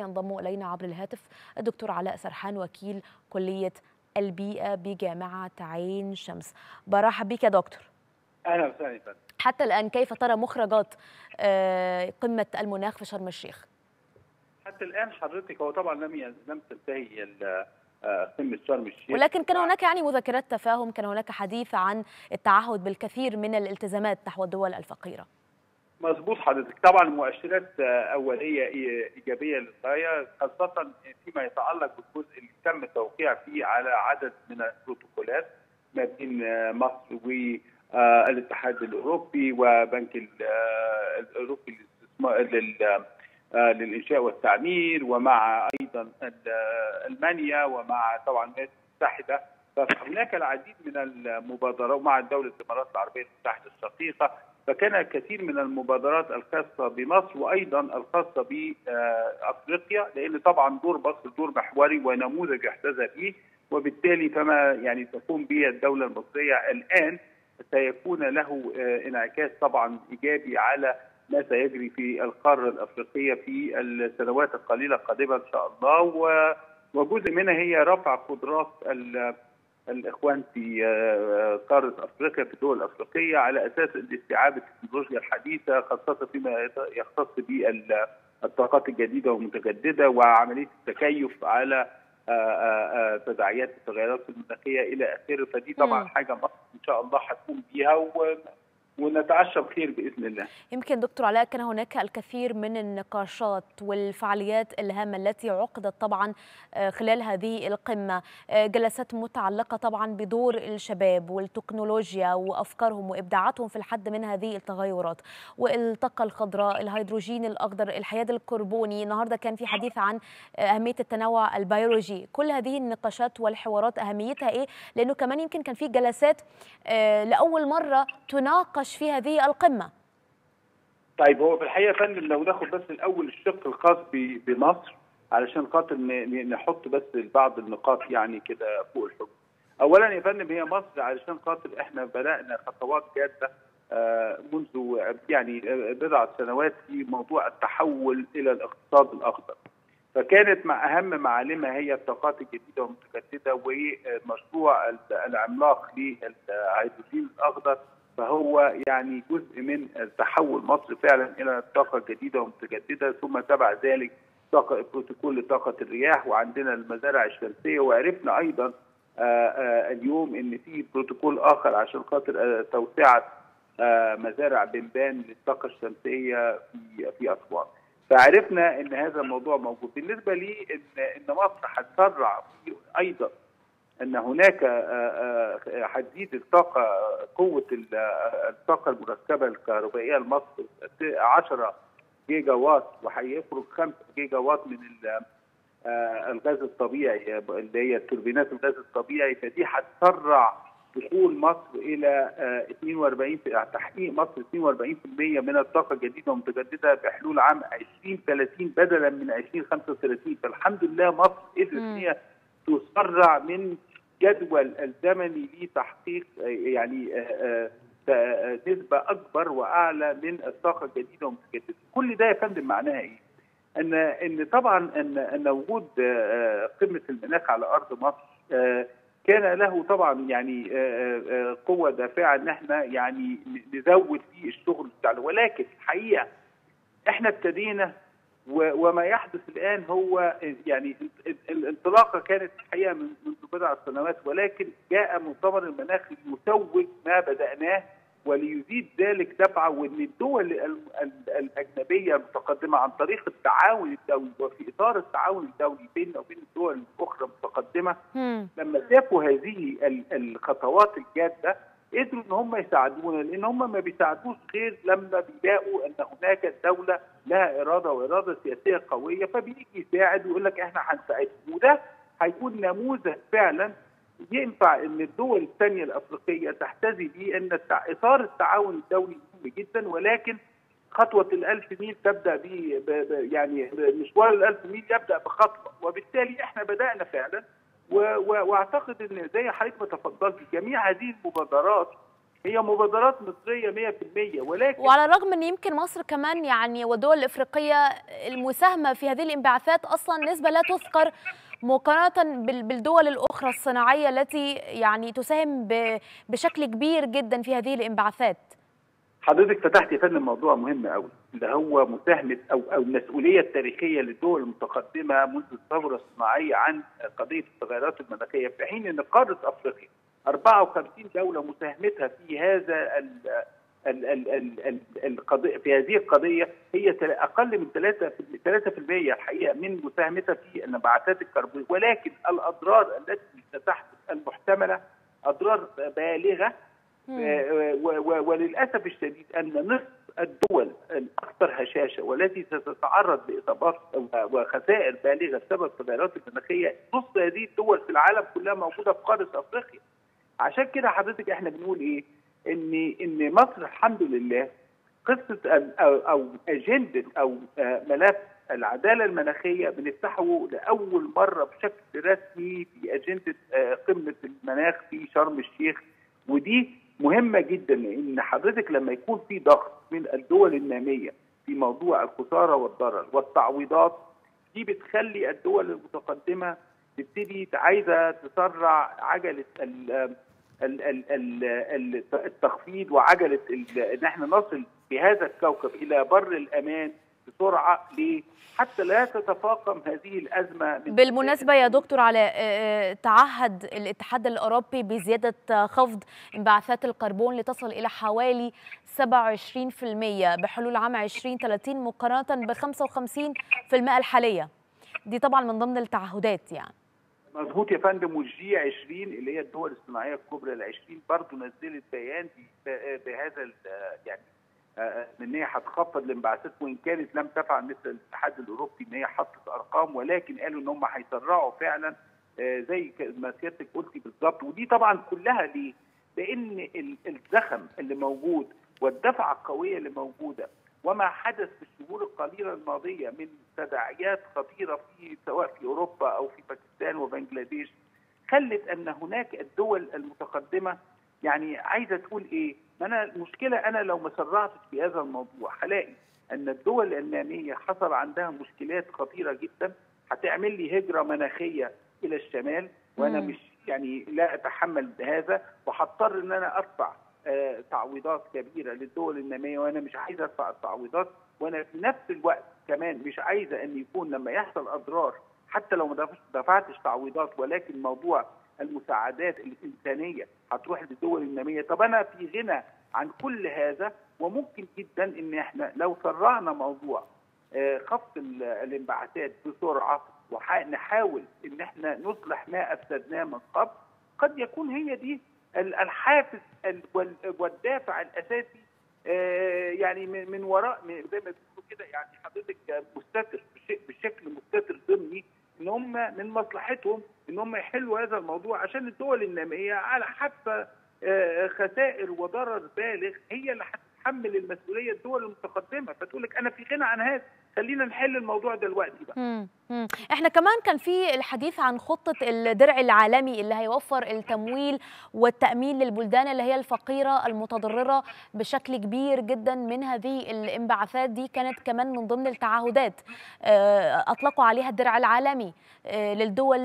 ينضم إلينا عبر الهاتف الدكتور علاء سرحان وكيل كلية البيئة بجامعة عين شمس. برحب بك يا دكتور. أهلا وسهلا. حتى الآن كيف ترى مخرجات آه، قمة المناخ في شرم الشيخ؟ حتى الآن حضرتك هو طبعا لم لم تنتهي آه، قمة شرم الشيخ. ولكن كان هناك يعني مذكرات تفاهم كان هناك حديث عن التعهد بالكثير من الالتزامات نحو الدول الفقيرة. مظبوط حضرتك. طبعا مؤشرات آه، أولية إيجابية للغاية خاصة فيما يتعلق بالجزء اللي تم التوقيع فيه على عدد من البروتوكولات ما بين آه، مصر والاتحاد الأوروبي وبنك ال- آه، الأوروبي لل- آه، للإنشاء والتعمير ومع أيضا ال- ألمانيا ومع طبعا الولايات المتحده فهناك العديد من المبادرات مع دولة الإمارات العربية المتحدة الشقيقة فكان الكثير من المبادرات الخاصة بمصر وأيضا الخاصة بأفريقيا لأن طبعا دور مصر دور محوري ونموذج يحتذى به وبالتالي فما يعني تقوم به الدولة المصرية الآن سيكون له انعكاس طبعا إيجابي على ما سيجري في القارة الأفريقية في السنوات القليلة القادمة إن شاء الله. وجزء منها هي رفع قدرات الإخوان في آه، قارة أفريقيا في الدول الافريقيه على أساس الاستيعاب التكنولوجيا الحديثة خاصة فيما يختص بالطاقات الجديدة والمتجددة وعملية التكيف على آه، آه، تداعيات التغيرات المناخيه إلى آخره فدي طبعا. حاجة مصر إن شاء الله هتقوم بيها و... ونتعشى بخير بإذن الله. يمكن دكتور علاء كان هناك الكثير من النقاشات والفعاليات الهامة التي عقدت طبعا آه، خلال هذه القمة. آه، جلسات متعلقة طبعا بدور الشباب والتكنولوجيا وأفكارهم وإبداعاتهم في الحد من هذه التغيرات. والطاقة الخضراء الهيدروجين الأخضر الحياد الكربوني. النهاردة كان في حديث عن آه، أهمية التنوع البيولوجي. كل هذه النقاشات والحوارات أهميتها إيه؟ لأنه كمان يمكن كان في جلسات آه، لأول مرة تناقش في هذه القمة طيب هو في الحقيقة يا فندم لو ناخد بس الأول الشق الخاص بمصر علشان خاطر نحط بس بعض النقاط يعني كده فوق الحب. اولا يا فندم هي مصر علشان خاطر إحنا بدأنا خطوات جادة آه، منذ يعني آه، بضعه سنوات في موضوع التحول إلى الاقتصاد الأخضر. فكانت مع أهم معالمها هي الطاقات الجديدة والمتجددة ومشروع ال- العملاق للهيدروجين الأخضر فهو يعني جزء من تحول مصر فعلا إلى الطاقه الجديده والمتجدده ثم تبع ذلك طاقة بروتوكول لطاقة الرياح وعندنا المزارع الشمسية وعرفنا أيضا آه، آه، اليوم إن في بروتوكول آخر عشان خاطر آه، توسعة مزارع بنبان للطاقه الشمسية في في أسوان. فعرفنا إن هذا الموضوع موجود بالنسبة لي إن إن مصر هتسرع أيضا أن هناك آه، آه، هتزيد الطاقة قوة آه، الطاقة المركبة الكهربائية لمصر 10 جيجا وات وهيخرج 5 جيجا وات من ال- الغاز الطبيعي اللي هي توربينات الغاز الطبيعي فدي هتسرع دخول مصر إلى آه، 42 في تحقيق مصر 42% من الطاقة الجديدة والمتجدده بحلول عام 2030 بدلا من 2035 فالحمد لله مصر قدرت. هي تسرع من جدول الزمني لتحقيق يعني آه، آه، آه، نسبة أكبر وأعلى من الطاقة الجديدة والمتجدده كل ده يا فندم معناها إيه؟ إن إن طبعا إن إن وجود قمة المناخ على أرض مصر كان له طبعا يعني قوة دافعة إن إحنا يعني نزود في الشغل بتاعنا ولكن الحقيقة إحنا ابتدينا وما يحدث الآن هو يعني ال- ال- الانطلاقة كانت الحقيقة من منذ بضع سنوات ولكن جاء مؤتمر المناخ ليتوج ما بدأناه وليزيد ذلك دفعة وإن الدول ال- ال- الأجنبية المتقدمة عن طريق التعاون الدولي وفي إطار التعاون الدولي بيننا وبين الدول الأخرى المتقدمة. لما شافوا هذه ال- الخطوات الجادة قدروا إن هم يساعدونا لأن هم ما بيساعدوش غير لما بيلاقوا أن هناك دولة لها إرادة وإرادة سياسية قوية فبيجي يساعد ويقول لك إحنا هنساعدكم وده هيكون نموذج فعلا ينفع إن الدول الثانية الأفريقية تحتذي به إن. إطار التعاون الدولي مهم جدا ولكن خطوة الألف ميل تبدأ ب يعني مشوار الألف ميل يبدأ بخطوة وبالتالي إحنا بدأنا فعلا. وأعتقد إن زي حضرتك ما تفضلت جميع هذه المبادرات هي مبادرات مصرية 100% ولكن وعلى الرغم إن يمكن مصر كمان يعني والدول الإفريقية المساهمة في هذه الانبعاثات أصلا نسبة لا تذكر مقارنة بالدول الأخرى الصناعية التي يعني تساهم بشكل كبير جدا في هذه الانبعاثات. حضرتك فتحت يا فندم موضوع مهم قوي اللي هو مساهمة أو أو المسؤولية التاريخية للدول المتقدمة منذ الثورة الصناعية عن قضية التغيرات المناخيه في حين إن قارة أفريقيا 54 دولة مساهمتها في هذا ال ال ال ال ال القضية في هذه القضية هي أقل من 3 3% الحقيقة من مساهمتها في انبعاثات الكربون ولكن الأضرار التي ستحدث المحتملة أضرار بالغة وللأسف الشديد أن نصف الدول الأكثر هشاشة والتي ستتعرض لإصابات وخسائر بالغة بسبب التغيرات المناخيه نصف هذه الدول في العالم كلها موجودة في قارة أفريقيا. عشان كده حضرتك إحنا بنقول إيه؟ ان ان مصر الحمد لله قصة أو أجندة أو ملف العدالة المناخية بنفتحه لأول مرة بشكل رسمي في أجندة قمة المناخ في شرم الشيخ. ودي مهمة جدا لأن حضرتك لما يكون في ضغط من الدول النامية في موضوع الخسارة والضرر والتعويضات دي بتخلي الدول المتقدمة تبتدي عايزة تسرع عجلة التخفيض وعجلة إن إحنا نصل بهذا الكوكب إلى بر الأمان بسرعة ليه؟ حتى لا تتفاقم هذه الأزمة من بالمناسبة يا دكتور علاء تعهد الاتحاد الأوروبي بزيادة خفض انبعاثات الكربون لتصل إلى حوالي 27% بحلول عام 2030 مقارنة ب 55% الحالية. دي طبعا من ضمن التعهدات يعني. مظبوط يا فندم والجي 20 اللي هي الدول الصناعية الكبرى ال 20 برضه نزلت بيان بهذا يعني إن هي هتخفض الانبعاثات وإن كانت لم تفعل مثل الاتحاد الأوروبي إن هي حطت أرقام ولكن قالوا إن هم هيسرعوا فعلا زي ما سيادتك قلتي بالظبط ودي طبعا كلها ليه؟ لأن الزخم اللي موجود والدفعة القوية اللي موجودة وما حدث في الشهور القليلة الماضية من تداعيات خطيرة في سواء في أوروبا أو في باكستان وبنجلاديش خلت أن هناك الدول المتقدمة يعني عايزة تقول إيه؟ ما أنا المشكلة أنا لو ما سرعتش في هذا الموضوع هلاقي أن الدول الناميه حصل عندها مشكلات خطيرة جدا هتعمل لي هجرة مناخية إلى الشمال وأنا مش يعني لا أتحمل هذا وهضطر إن أنا آه تعويضات كبيرة للدول النامية وأنا مش عايز أدفع التعويضات وأنا في نفس الوقت كمان مش عايزه إن يكون لما يحصل أضرار حتى لو ما دفعتش تعويضات ولكن موضوع المساعدات الإنسانية هتروح للدول النامية. طب أنا في غنى عن كل هذا وممكن جدا إن إحنا لو سرعنا موضوع خفض الانبعاثات بسرعة ونحاول إن إحنا نصلح ما أفسدناه من قبل قد يكون هي دي الحافز والدافع الأساسي يعني من وراء زي ما بيقولوا كده يعني حضرتك مستتر بشكل مستتر ضمني إن هم من مصلحتهم إن هم يحلوا هذا الموضوع عشان الدول النامية على حتى خسائر وضرر بالغ هي اللي هتتحمل المسؤولية الدول المتقدمة فتقول لك أنا في غنى عن هذا خلينا نحل الموضوع دلوقتي بقى مم. مم. إحنا كمان كان في الحديث عن خطة الدرع العالمي اللي هيوفر التمويل والتأمين للبلدان اللي هي الفقيرة المتضررة بشكل كبير جدا من هذه الانبعاثات دي كانت كمان من ضمن التعهدات أطلقوا عليها الدرع العالمي للدول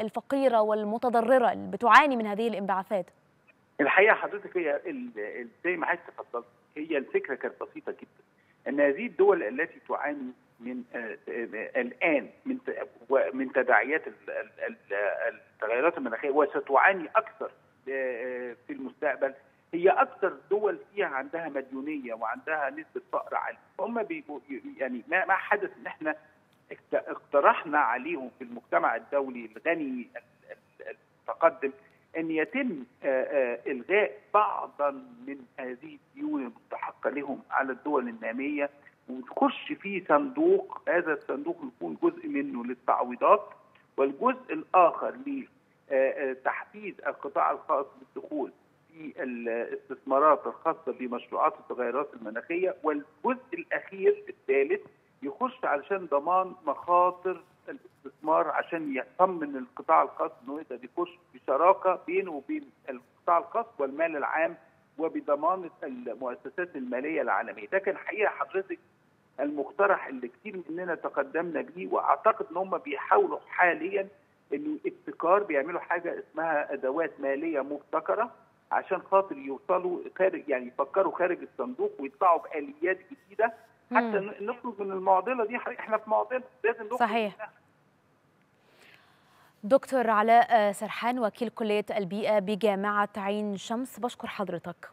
الفقيرة والمتضررة اللي بتعاني من هذه الانبعاثات الحقيقة حضرتك هي زي ما حضرتك تفضلت هي الفكرة كانت بسيطة جدا. إن هذه الدول التي تعاني من الآن من من تداعيات التغيرات المناخية وستعاني أكثر في المستقبل. هي أكثر دول فيها عندها مديونية وعندها نسبة فقر عالية. هم يعني ما ما حدث إن إحنا اقترحنا عليهم في المجتمع الدولي الغني المتقدم أن يتم إلغاء بعضا من هذه الديون المستحقه لهم على الدول النامية. وتخش في صندوق هذا الصندوق يكون جزء منه للتعويضات والجزء الآخر لتحفيز القطاع الخاص بالدخول في الاستثمارات الخاصة بمشروعات التغيرات المناخية والجزء الأخير الثالث يخش علشان ضمان مخاطر الاستثمار عشان يطمن القطاع الخاص إنه يقدر يخش بشراكة بينه وبين القطاع الخاص والمال العام وبضمانه المؤسسات المالية العالمية. ده كان حقيقة حضرتك المقترح اللي كتير مننا تقدمنا بيه وأعتقد إن هم بيحاولوا حاليا انه ابتكار بيعملوا حاجة اسمها أدوات مالية مبتكرة عشان خاطر يوصلوا خارج يعني يفكروا خارج الصندوق ويطلعوا بآليات جديدة حتى مم. نخرج من المعضلة دي إحنا في معضلة لازم نخرج صحيح. منها. دكتور علاء سرحان وكيل كلية البيئة بجامعة عين شمس بشكر حضرتك